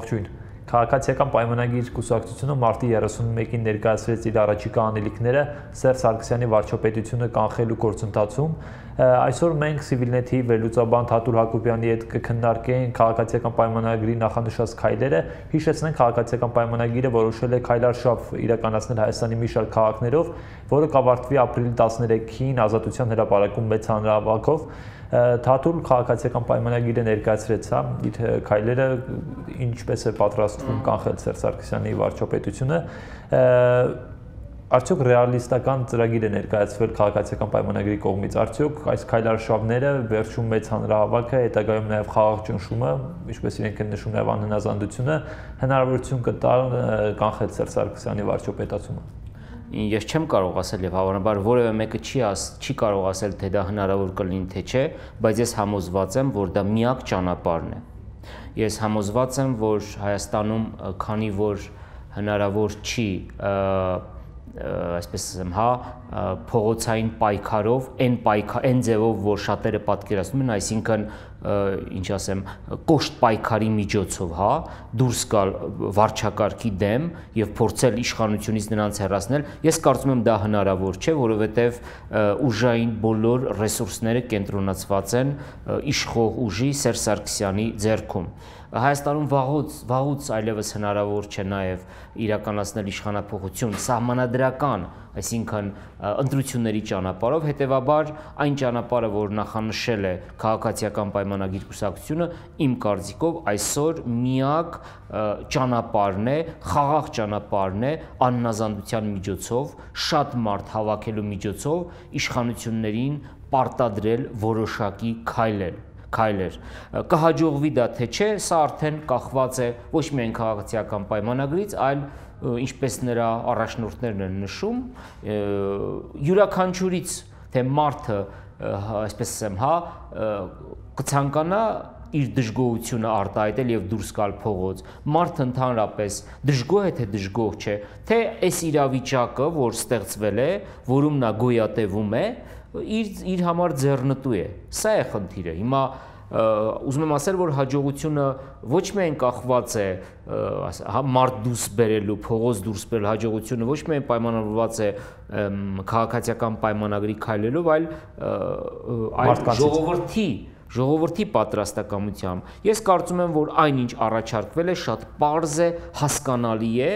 Ողջույն։ Քաղաքացիական պայմանագիր կուսակցությունը մարտի 31-ին ներկայացրեց իր առաջիկա անելիքները Սերժ Սարգսյանի վարչապետությունը կանխելու գործընթացում։ Այսօր մենք Civilnet-ի վերլուծաբան Թաթուլ Հակոբյանի հետ կքննարկենք քաղաքացիական պայմանագրի նախանշած քայլերը։ Հիշեցնենք քաղաքացիական պայմանագիրը որոշել է քայլարշավ իրականացնել Հայաստանի մի շարք քաղաքներով, որը կավարտվի ապրիլի 13-ին Ազատության հրապարակում մեծ հանրավակով։ Թաթուլ քաղաքացիական պայմանագիրը ներկայացրեց, հա, իր քայլերը ինչպես է պատրաստվում կանխել Սերժ Սարգսյանի վարչապետությունը արդյոք ռեալիստական ծրագիր է ներկայացվել քաղաքացիական պայմանագրի կողմից արդյոք այս քայլարշավները վերջում մեծ հանրահավաքը հետագայում նաև խաղաղ ճնշումը ինչպես իրենք են նշում նաև անհնազանդությունը հնարավորություն կտալ կանխել Սերժ Սարգսյանի վարչապետացումը ես չեմ կարող ասել եւ հավանաբար որևէ մեկը չի աս, չի կարող ասել թե դա հնարավոր կլինի թե չէ, բայց ես համոզված եմ, որ դա միակ ճանապարհն է։ Ես համոզված եմ, որ Հայաստանում քանի որ հնարավոր չի այսպես ասեմ, հա, փողոցային պայքարով, այն պայքար, այն ձևով, որ շատերը պատկերացնում են, այսինքն ինչ ասեմ, կոշտ պայքարի միջոցով, հա, դուրս գալ վարչակարգի դեմ եւ փորձել իշխանությունից նրանց հեռացնել, ես կարծում եմ դա հնարավոր չէ, որովհետեւ ուժային բոլոր ռեսուրսները կենտրոնացված են իշխող ուժի Սերժ Սարգսյանի ձեռքում։ Հայաստանում վաղուց վաղուց այլևս հնարավոր չէ նաև իրականացնել իշխանապողություն սահմանադրական, այսինքն ընտրությունների ճանապարհով, հետեւաբար այն ճանապարհը, որ նախանշել է քաղաքացիական պայմանագիր կուսակցությունը, իմ կարծիքով այսօր միակ ճանապարհն է, խաղաղ ճանապարհն է աննազանդության միջոցով, շատ մարդ հավաքելու միջոցով իշխանություններին պարտադրել որոշակի քայլեր քայլեր։ Կհաջողվի դա թե չէ, սա արդեն կախված է ոչ միայն քաղաքացիական պայմանագրից, այլ ինչպես նրա առաջնորդներն են նշում, յուրաքանչյուրից թե մարդը, այսպես ասեմ, հա, կցանկանա իր դժգոհությունը արտահայտել եւ դուրս գալ փողոց։ Մարդը ընդհանրապես դժգոհ է թե դժգոհ չէ, թե այս իրավիճակը, որ ստեղծվել է, որում նա գոյատևում է, իր իր համար ձեռնտու է։ Սա է խնդիրը։ Հիմա ուզում եմ ասել, որ հաջողությունը ոչ միայն կախված է հա, մարդ դուրս բերելու, փողոց դուրս բերել հաջողությունը ոչ միայն պայմանավորված է քաղաքացիական պայմանագրի քայլելով, այլ այլ ժողովրդի ժողովրդի պատրաստակամությամբ։ Ես կարծում եմ, որ այնինչ առաջարկվել է շատ པարզ է, հասկանալի է,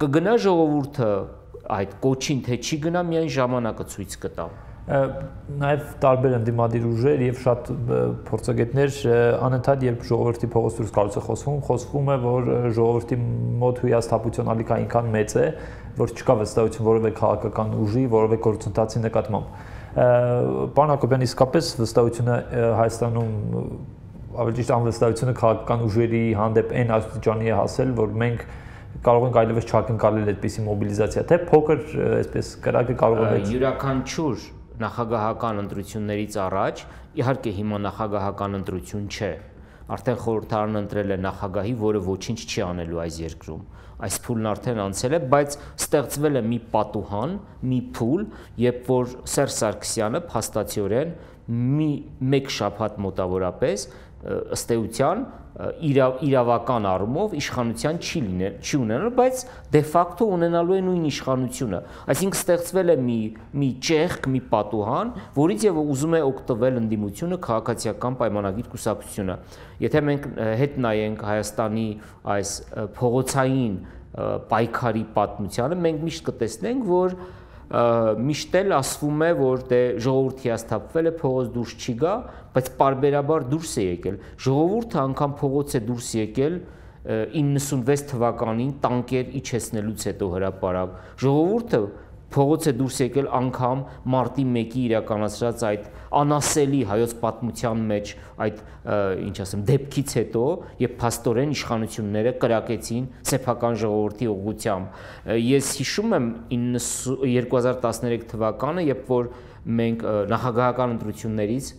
կգնա ժողովուրդը այդ կոչին թե չի գնա, միայն ժամանակը ցույց կտա նաև տարբեր ընդդիմադիր ուժեր եւ շատ փորձագետներ անընդհատ երբ ժողովրդի փողոց դուրս գալուց է խոսվում, խոսվում է, որ ժողովրդի մոտ հույաստապություն ալիք այնքան մեծ է, որ չկա վստահություն որևէ քաղաքական ուժի, որևէ գործընթացի նկատմամբ։ Պարոն Հակոբյան, իսկապես վստահությունը Հայաստանում ավելի ճիշտ անվստահությունը քաղաքական ուժերի հանդեպ այն աստիճանի է հասել, որ մենք կարող ենք այլևս չակնկալել այդպիսի մոբիլիզացիա, թե փոքր այսպես կրակը կարող է յուրաքանչյուր նախագահական ընտրություններից առաջ, իհարկե հիմա նախագահական ընտրություն չէ, արդեն խորհրդարանը ընտրել է նախագահի, որը ոչինչ չի անելու այս երկրում։ Այս փուլն արդեն անցել է, բայց ստեղծվել է մի պատուհան, մի փուլ, երբ որ Սերժ Սարգսյանը փաստացիորեն մի մեկ շաբաթ մոտավորապես ըստ էության իրավ, իրավական առումով իշխանության չի լինել, չի ունենալ, բայց դե ֆակտո ունենալու է նույն իշխանությունը։ Այսինքն ստեղծվել է մի մի ճեղք, մի պատուհան, որից եւ ուզում է օգտվել ընդդիմությունը քաղաքացիական պայմանագիր կուսակցությունը։ Եթե մենք հետ նայենք Հայաստանի այս փողոցային պայքարի պատմությանը, մենք միշտ կտեսնենք, որ միշտ էլ ասվում է, որ դե ժողովուրդը հիասթափվել է, փողոց դուրս չի գա, բայց parberabar դուրս է եկել։ Ժողովուրդը անգամ փողոց է դուրս եկել 96 թվականին տանկեր իջեցնելուց հետո հրաապարակ։ Ժողովուրդը փողոց է դուրս եկել անգամ մարտի 1-ի իրականացրած այդ անասելի հայոց պատմության մեջ այդ ինչ ասեմ դեպքից հետո եւ փաստորեն իշխանությունները կրակեցին սեփական ժողովրդի ուղղությամբ ես հիշում եմ 2013 թվականը երբ որ մենք նախագահական ընտրություններից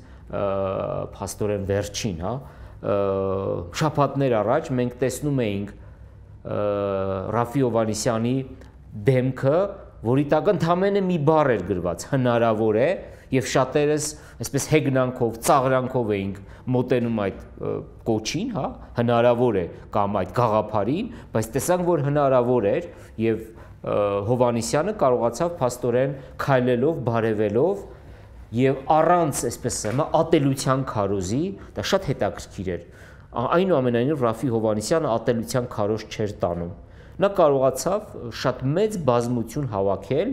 փաստորեն վերջին հա շփատներ առաջ մենք տեսնում էինք Ռաֆի Օվանիսյանի դեմքը որի տակ ընդամենը մի բառ էր գրված հնարավոր է եւ շատերս այսպես հեգնանքով, ծաղրանքով էինք մոտենում այդ կոչին, հա, հնարավոր է կամ այդ գաղափարին, բայց տեսանք, որ հնարավոր էր եւ Հովանիսյանը կարողացավ փաստորեն քայլելով, բարևելով եւ առանց, այսպես ասեմ, ատելության քարոզի, դա շատ հետաքրքիր էր։ Այնուամենայնիվ Ռաֆի Հովանիսյանը ատելության քարոզ չէր տանում։ Նա կարողացավ շատ մեծ բազմություն հավաքել,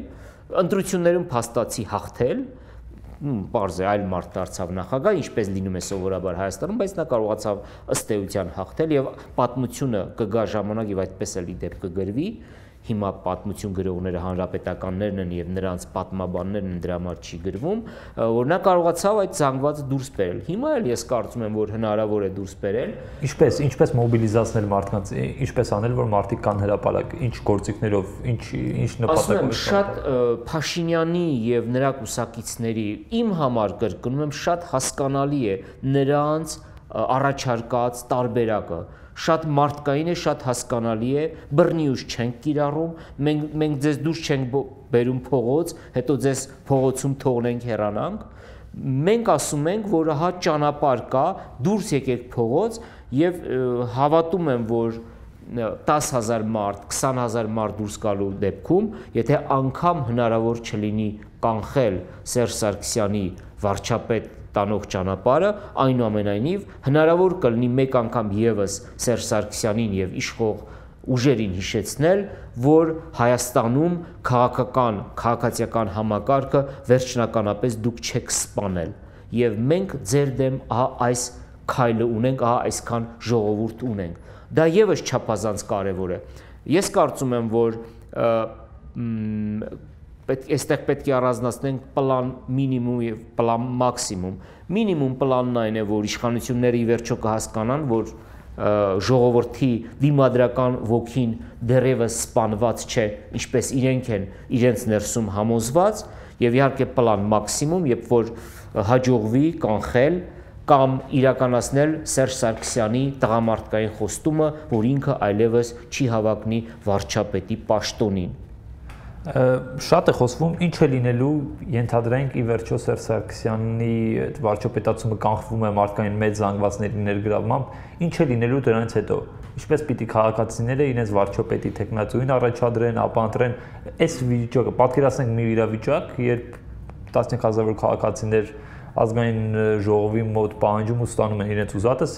ընտրություններում փաստացի հաղթել, է այլ մարդ դարձավ նախագահ, ինչպես լինում է սովորաբար Հայաստանում, բայց նա կարողացավ ըստ էության հաղթել եւ պատմությունը կգա ժամանակ եւ այդպես էլի դեպք կգրվի հիմա պատմություն գրողները հանրապետականներն են եւ նրանց պատմաբաններն են դրա համար չի գրվում, որ նա կարողացավ այդ զանգվածը դուրս բերել։ Հիմա էլ ես կարծում եմ, որ հնարավոր է դուրս բերել։ Ինչպես, ինչպես մոբիլիզացնել մարդկանց, ինչպես անել, որ մարդիկ կան հրապարակ, ինչ գործիքներով, ինչ ինչ նպատակով։ Շատ Փաշինյանի եւ նրա կուսակիցների իմ համար կրկնում եմ շատ հասկանալի է նրանց առաջարկած տարբերակը շատ մարդկային է, շատ հասկանալի է, բռնիուշ չենք կիրառում, մենք մենք ձեզ դուրս չենք բերում փողոց, հետո ձեզ փողոցում թողնենք հեռանանք։ Մենք ասում ենք, որ հա ճանապարհ կա, դուրս եկեք փողոց եւ հավատում եմ, որ 10000 մարդ, 20000 մարդ դուրս գալու դեպքում, եթե անգամ հնարավոր չլինի կանխել Սերժ Սարգսյանի վարչապետ տանող ճանապարհը, այնուամենայնիվ հնարավոր կլինի մեկ անգամ եւս Սերժ Սարգսյանին եւ իշխող ուժերին հիշեցնել, որ Հայաստանում քաղաքական, քաղաքացիական համակարգը վերջնականապես դուք չեք սպանել եւ մենք ձեր դեմ ահա այս քայլը ունենք, ահա այսքան ժողովուրդ ունենք։ Դա եւս չափազանց կարեւոր է։ Ես կարծում եմ, որ և, պետք այստեղ պետք է առանձնացնենք պլան մինիմում եւ պլան մաքսիմում։ Մինիմում պլանն այն է, որ իշխանությունները ի վերջո կհասկանան, որ ժողովրդի դիմադրական ոգին դեռևս սպանված չէ, ինչպես իրենք են իրենց ներսում համոզված, եւ իհարկե պլան մաքսիմում, երբ որ հաջողվի կանխել կամ իրականացնել Սերժ Սարգսյանի տղամարդկային խոստումը, որ ինքը այլևս չի հավակնի վարչապետի պաշտոնին շատ է խոսվում ինչ է լինելու ենթադրենք ի վերջո Սերժ Սարգսյանի այդ վարչապետացումը կանխվում է մարդկային մեծ զանգվածների ներգրավմամբ ինչ է լինելու դրանից հետո ինչպես պիտի քաղաքացիները իրենց վարչապետի տեխնացուին առաջադրեն, ապանտրեն այս վիճակը պատկերացնենք մի իրավիճակ, երբ 15000 քաղաքացիներ ազգային ժողովի մոտ պահանջում ու ստանում են իրենց ուզածը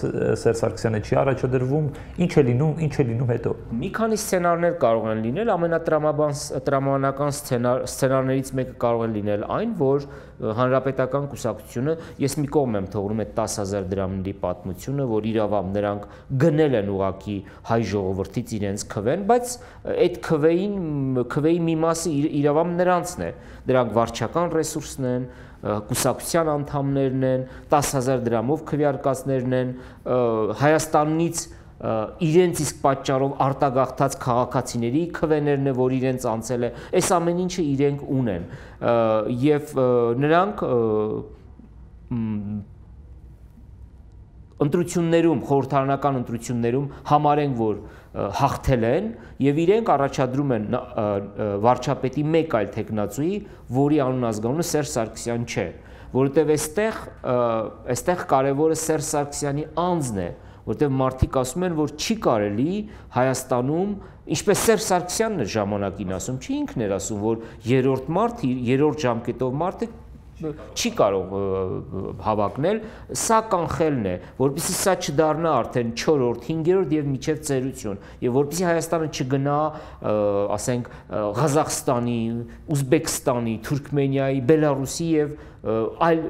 Սերժ Սարգսյանը չի առաջադրվում ինչ է լինում ինչ է լինում հետո մի քանի սցենարներ կարող են լինել ամենատրամաբան տրամանական սցենար սցենարներից մեկը կարող է լինել այն որ հանրապետական կուսակցությունը ես մի կողմ եմ թողնում այդ 10000 դրամների պատմությունը որ իրավամ նրանք գնել են ուղակի հայ ժողովրդից իրենց քվեն բայց այդ քվեին քվեի մի մասը իրավամ նրանցն է դրանք վարչական ռեսուրսն են կուսակցության անդամներն են, 10000 դրամով քվեարկածներն են, Հայաստանից իրենց իսկ պատճառով արտագաղթած քաղաքացիների քվեներն է, որ իրենց անցել է, այս ամեն ինչը իրենք ունեն եւ նրանք ընտրություններում, խորհրդարանական ընտրություններում համարեն, որ հաղթել են եւ իրենք առաջադրում են վարչապետի մեկ այլ տեխնացուի, որի անուն ազգանունը Սերժ Սարգսյան չէ, որովհետեւ այստեղ այստեղ կարևորը Սերժ Սարգսյանի անձն է, որտեղ մարդիկ ասում են, որ չի կարելի Հայաստանում, ինչպես Սերժ Սարգսյանն է ժամանակին ասում, չի ինքն էր ասում, որ երրորդ մարդ, երրորդ ժամկետով մարդը չի կարող հավակնել, սա կանխելն է, որpիսի սա չդառնա արդեն 4-րդ, 5-րդ եւ միջև ծերություն, եւ որpիսի Հայաստանը չգնա, ասենք, Ղազախստանի, Ուզբեկստանի, Թուրքմենիայի, Բելարուսի եւ այլ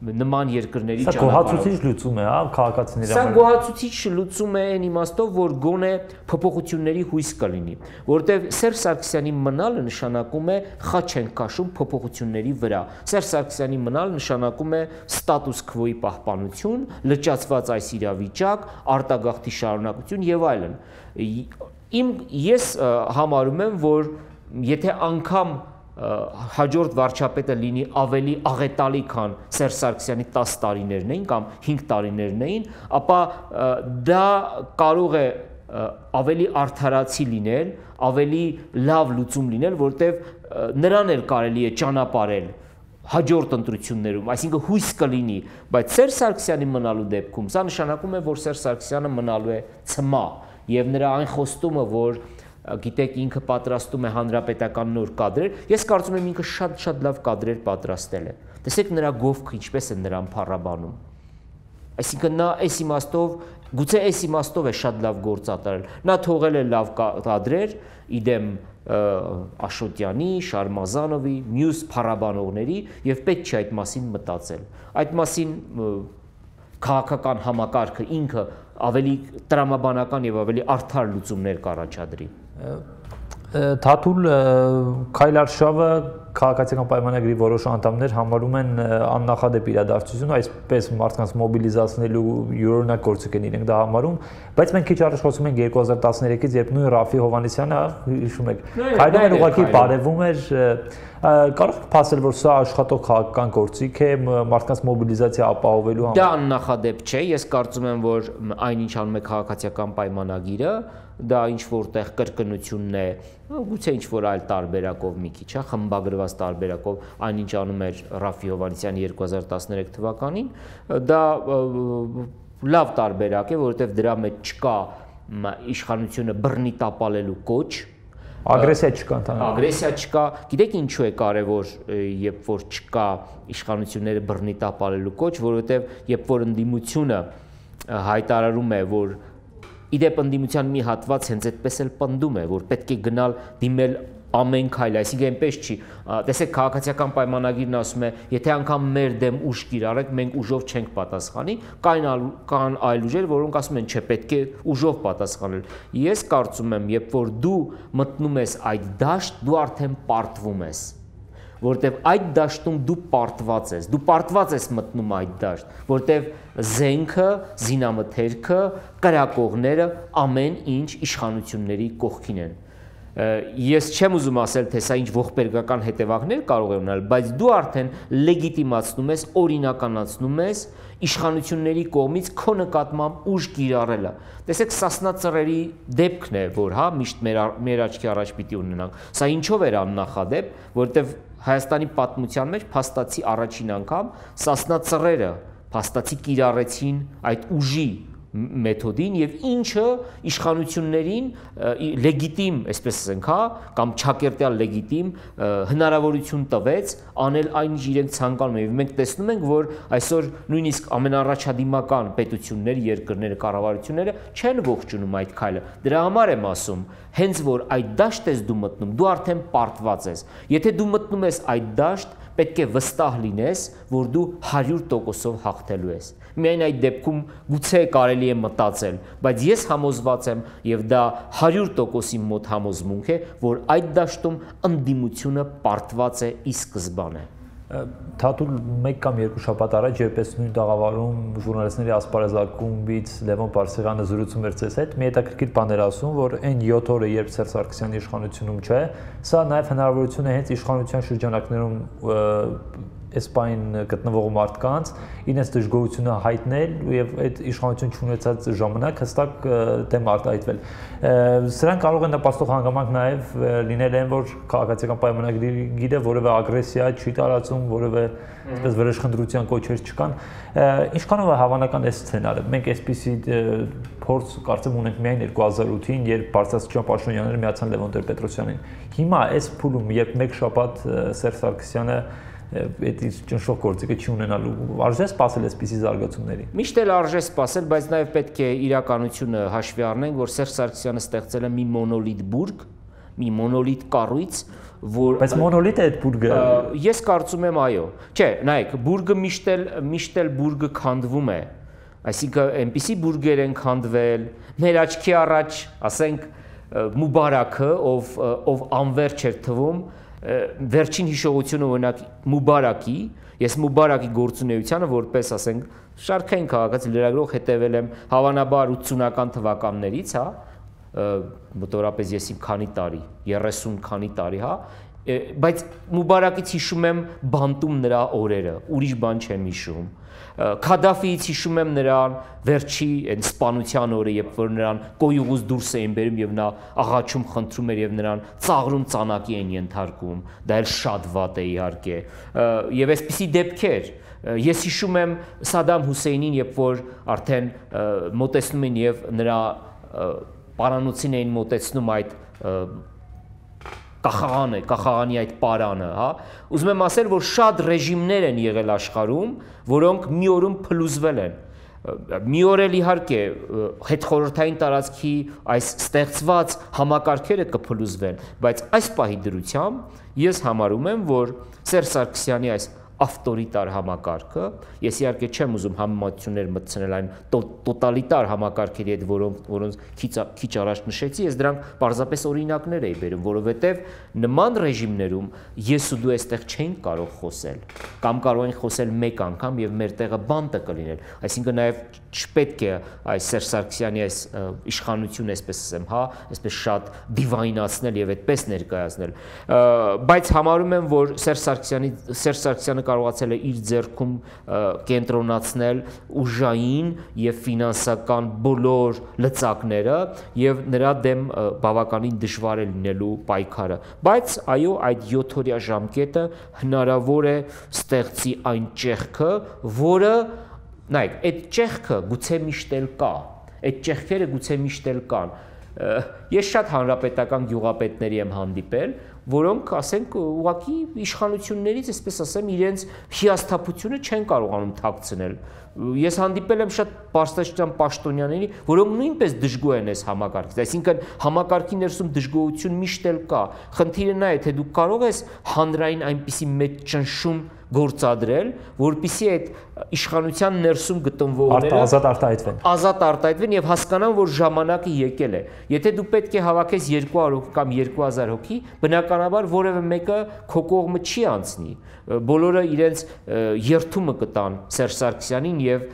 նման երկրների ճանապարհով։ Սա գոհացուցիչ լուծում է, հա, քաղաքացիների համար։ Սա գոհացուցիչ լուծում է այն իմաստով, որ գոնե փոփոխությունների հույս կլինի, որտեղ Սերժ Սարգսյանի մնալը նշանակում է խաչ են քաշում փոփոխությունների վրա։ Սերժ Սարգսյանի մնալը նշանակում է ստատուս քվոյի պահպանություն, լճացված այս իրավիճակ, արտագաղթի շարունակություն եւ այլն։ Իմ ես համարում եմ, որ եթե անգամ հաջորդ վարչապետը լինի ավելի աղետալի, քան Սերժ Սարգսյանի 10 տարիներն էին կամ 5 տարիներն էին, ապա դա կարող է ավելի արդարացի լինել, ավելի լավ լուծում լինել, որտեվ նրան էլ կարելի է ճանապարհել հաջորդ ընտրություններում, այսինքն հույս կլինի, բայց Սերժ Սարգսյանի մնալու դեպքում սա նշանակում է, որ Սերժ Սարգսյանը մնալու է ցմա եւ նրա այն խոստումը, որ գիտեք ինքը պատրաստում է հանրապետական նոր կադրեր, ես կարծում եմ ինքը շատ-շատ լավ կադրեր պատրաստել է։ Տեսեք նրա գովքը ինչպես է նրան փառաբանում։ Այսինքն նա այս իմաստով գուցե այս իմաստով է շատ լավ գործ Նա թողել է լավ կադրեր, իդեմ Աշոտյանի, Շարմազանովի, մյուս փառաբանողների եւ պետք չէ այդ մասին մտածել։ Այդ մասին քաղաքական համակարգը ինքը ավելի տրամաբանական եւ ավելի արդար լուծումներ կառաջադրի։ Թաթուլ Քայլարշավը քաղաքացիական պայմանագրի որոշ անդամներ համարում են աննախադեպ իրադարձություն, այսպես մարդկանց մոբիլիզացնելու յուրօրինակ գործիք են իրենք դա համարում, բայց մենք քիչ առաջ խոսում ենք 2013-ից, երբ նույն Ռաֆի Հովանեսյանը, հիշում եք, քայլում էր ուղղակի բարևում էր կարող եք փասել որ սա աշխատող քաղաքական գործիք է մարդկանց մոբիլիզացիա ապահովելու համար։ Դա աննախադեպ չէ, ես կարծում եմ որ այնինչ անում է քաղաքացիական պայմանագիրը, դա ինչ որտեղ կրկնությունն է, գուցե ինչ որ այլ տարբերակով մի քիչ, հա, խմբագրված տարբերակով, այնինչ անում էր Ռաֆի Հովանեսյանը 2013 թվականին, դա լավ տարբերակ է, որովհետև դրա մեջ չկա իշխանությունը բռնի տապալելու կոչ, Ագրեսիա չկա ընդհանրապես։ Ագրեսիա չկա։ Գիտեք ինչու է կարևոր, երբ որ չկա իշխանությունները բռնի տապալելու կոչ, որովհետև երբ որ ընդդիմությունը հայտարարում է, որ իդեպ ընդդիմության մի հատված հենց այդպես էլ պնդում է, որ պետք է գնալ դիմել ամեն քայլ, այսինքն այնպես չի։ Տեսեք, քաղաքացիական պայմանագիրն ասում է, եթե անգամ մեր դեմ ուժ կիրառեք, մենք ուժով չենք պատասխանի, կային կան այլ ուժեր, որոնք ասում են, չէ, պետք է ուժով պատասխանել։ Ես կարծում եմ, երբ որ դու մտնում ես այդ դաշտ, դու արդեն պարտվում ես որտեվ այդ դաշտում դու պարտված ես, դու պարտված ես մտնում այդ դաշտ, որտեվ զենքը, զինամթերքը, կրակողները ամեն ինչ իշխանությունների կողքին են ես չեմ ուզում ասել, թե սա ինչ ողբերգական հետևանքներ կարող է ունենալ, բայց դու արդեն լեգիտիմացնում ես, օրինականացնում ես իշխանությունների կողմից քո նկատմամբ ուժ կիրառելը։ Տեսեք, Սասնա ծռերի դեպքն է, որ հա միշտ մեր մեր աչքի առաջ պիտի ունենանք։ Սա ինչով էր աննախադեպ, որովհետև Հայաստանի պատմության մեջ փաստացի առաջին անգամ Սասնա ծռերը փաստացի կիրառեցին այդ ուժի մեթոդին եւ ինչը իշխանություններին լեգիտիմ, այսպես ասենք, հա, կամ ճակերտյալ լեգիտիմ հնարավորություն տվեց անել այն ինչ իրենք ցանկանում են։ Մենք տեսնում ենք, որ այսօր նույնիսկ ամենառաջադիմական պետությունները, երկրները, կառավարությունները չեն ողջունում այդ քայլը։ Դրա համար եմ ասում, հենց որ այդ դաշտ ես դու մտնում, դու արդեն պարտված ես։ Եթե դու մտնում ես այդ դաշտ, պետք է վստահ լինես, որ դու 100%-ով հաղթելու ես։ Միայն այդ դեպքում գուցե կարելի է մտածել, բայց ես համոզված եմ եւ դա 100%-ի մոտ համոզմունք է, որ այդ դաշտում ընդդիմությունը պարտված է ի սկզբանե։ Թաթուլ 1 կամ 2 շաբաթ առաջ երբես նույն տաղավարում ժուրնալիստների ասպարեզակումից Լևոն Պարսեղյանը զրուցում էր ցես հետ, մի հետաքրքիր բան էր ասում, որ այն 7 օրը, երբ Սերժ Սարգսյանի իշխանությունում չէ, սա նաև հնարավորություն է հենց իշխանության շրջանակներում այս բային գտնվող մարդկանց իրենց դժգոհությունը հայտնել եւ այդ իշխանություն չունեցած ժամանակ հստակ դեմ արտահայտվել։ Սրանք կարող են նպաստող հանգամանք նաեւ լինել են, որ քաղաքացիական պայմանագրի գիրը որևէ ագրեսիա չի տարածում, որևէ այսպես վրեժխնդրության կոչեր չկան։ Ինչքանով է հավանական է սցենարը։ Մենք այսպիսի փորձ կարծեմ ունենք միայն 2008-ին, երբ Բարսասչյան Պաշտոնյաները միացան Լևոն Տեր-Պետրոսյանին։ Հիմա այս փուլում, երբ մեկ շաբաթ Սերժ Սարգսյանը այդ ճնշող գործիքը չի ունենալու արժե սпасել այսպիսի զարգացումների։ Միշտ էլ արժե սпасել, բայց նաև պետք է իրականությունը հաշվի առնենք, որ Սերժ Սարգսյանը ստեղծել է մի մոնոլիտ բուրգ, մի մոնոլիտ կառույց, որ բայց մոնոլիտ է այդ բուրգը ես կարծում եմ այո չէ նայեք բուրգը միշտ էլ միշտ էլ բուրգը քանդվում է այսինքն այնպիսի բուրգեր են քանդվել մեր աչքի առաջ ասենք մուբարակը ով ով անվերջ էր թվում վերջին հիշողությունը օրինակ Մուբարակի, ես Մուբարակի գործունեությանը որպես ասենք շարքային քաղաքացի լրագրող հետևել եմ հավանաբար 80-ական թվականներից, հա, մոտորապես ես իմ քանի տարի, 30 քանի տարի, հա, բայց Մուբարակից հիշում եմ բանտում նրա օրերը, ուրիշ բան չեմ հիշում։ Քադաֆիից հիշում եմ նրան վերջի այն սպանության օրը, երբ որ նրան կոյուղուց դուրս էին բերում եւ նա աղաչում խնդրում էր եւ նրան ծաղրում ծանակի էին ենթարկում։ Դա էլ շատ վատ է իհարկե։ Եվ այսպիսի դեպքեր Ես հիշում եմ Սադամ Հուսեյնին, երբ որ արդեն մոտեցնում են եւ նրա պարանոցին էին մոտեցնում այդ կախաղանը, կախաղանի այդ պարանը, հա։ Ուզում եմ ասել, որ շատ ռեժիմներ են եղել աշխարհում, որոնք մի օրում փլուզվել են մի օր էլ իհարկե հետխորհրդային տարածքի այս ստեղծված համակարգերը կփլուզվեն, բայց այս պահի դրությամբ ես համարում եմ, որ Սերժ Սարգսյանի այս ավտորիտար համակարգը, ես իհարկե չեմ ուզում համեմատություններ մտցնել այն տոտալիտար համակարգերի հետ, որոնք որոնց քիչ քիչ առաջ նշեցի, ես դրանք պարզապես օրինակներ էի բերում, որովհետև նման ռեժիմներում ես ու դու այստեղ չենք կարող խոսել կամ կարող են խոսել մեկ անգամ եւ մեր տեղը բանտը կլինել այսինքն նաեւ չպետք է այս Սերժ Սարգսյանի այս իշխանությունը, այսպես ասեմ, հա, այսպես շատ դիվայնացնել եւ այդպես ներկայացնել։ Բայց համարում եմ, որ Սերժ Սարգսյանի Սերժ Սարգսյանը կարողացել է իր ձեռքում կենտրոնացնել ուժային եւ ֆինանսական բոլոր լծակները եւ նրա դեմ բավականին դժվար է լինելու պայքարը։ Բայց այո, այդ 7-օրյա ժամկետը հնարավոր է ստեղծի այն ճեղքը, որը նայեք, այդ ճեղքը գուցե միշտ էլ կա։ Այդ ճեղքերը գուցե միշտ էլ կան։ Ես շատ հանրապետական գյուղապետների եմ հանդիպել, որոնք, ասենք, ուղակի իշխանություններից, այսպես ասեմ, իրենց հիասթափությունը չեն կարողանում թաքցնել։ Ես հանդիպել եմ շատ պարստաշտյան պաշտոնյաների, որոնք նույնպես դժգոհ են այս համակարգից։ Այսինքն համակարգի ներսում դժգոհություն միշտ էլ կա։ Խնդիրը նա է, թե դու կարող ես հանրային այնպիսի մեծ ճնշում գործադրել, որpիսի այդ իշխանության ներսում գտնվողները ազատ արտահայտվեն։ Ազատ արտահայտվեն եւ հասկանան, որ ժամանակը եկել է։ Եթե դու պետք է հավաքես 200 հոգի կամ 2000 հոգի, բնականաբար որևէ մեկը քո կողմը չի անցնի։ Բոլորը իրենց երթումը կտան Սերժ Սարգսյանին եւ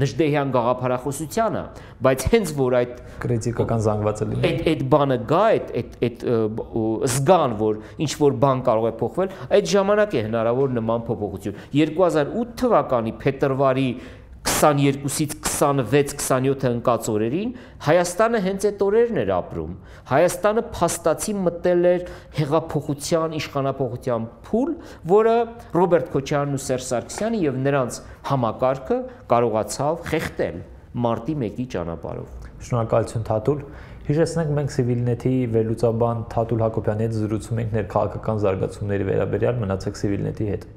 Նժդեհյան գաղափարախոսությանը, բայց հենց որ այդ քրիտիկական զանգվածը լինի։ Այդ այդ բանը գա, այդ այդ այդ զգան, որ ինչ որ բան կարող է փոխվել, այդ ժամանակ է հնարավոր նման փոփոխություն։ 2008 թվականի փետրվարի 22-ից 26-27-ը ընկած օրերին Հայաստանը հենց այդ օրերն էր ապրում։ Հայաստանը փաստացի մտել էր հեղափոխության, իշխանապողության փուլ, որը Ռոբերտ Քոչարյանն ու Սերժ Սարգսյանը եւ նրանց համակարգը կարողացավ խեղտել մարտի 1-ի ճանապարհով։ Շնորհակալություն Թաթուլ։ Հիշեցնենք մենք Civilnet-ի վերլուծաբան Թաթուլ Հակոբյանի հետ զրուցում ենք ներքաղաքական զարգացումների վերաբերյալ մնացեք Civilnet-ի հետ։